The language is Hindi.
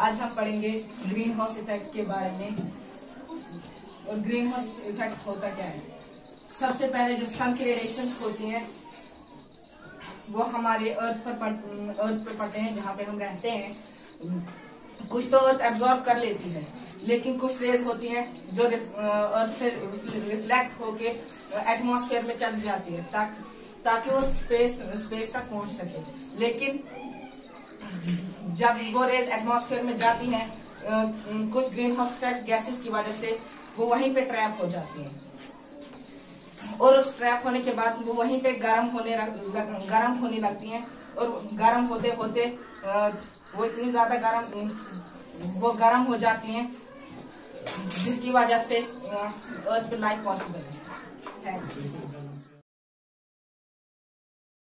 आज हम पढ़ेंगे ग्रीन हाउस इफ़ेक्ट के बारे में। और ग्रीन हाउस इफ़ेक्ट होता क्या है? सबसे पहले जो सन की रेडिएशन होती हैं, वो हमारे अर्थ पर अर्थ पर पड़ते हैं, जहाँ पे हम रहते हैं। कुछ तो अर्थ एब्जॉर्ब कर लेती है, लेकिन कुछ रेज होती हैं जो अर्थ से रिफ्लेक्ट होके एटमॉस्फेयर में चल जाती है, ताकि ताकि वो स्पेस स्पेस तक पहुँच सके। लेकिन जब वो रेज एटमॉस्फेयर में जाती हैं कुछ ग्रीन हाउस गैसेस की वजह से वो वहीं पे ट्रैप हो जाती हैं। और उस ट्रैप होने के बाद वो वहीं पे गर्म होने गर्म होने लगती हैं। और गर्म होते होते वो इतनी ज़्यादा गर्म, वो गर्म हो जाती हैं, जिसकी वजह से अर्थ पे लाइफ पॉसिबल है।